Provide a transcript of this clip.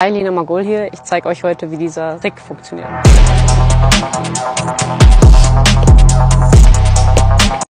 Hi, Lina Magol hier. Ich zeige euch heute, wie dieser Trick funktioniert.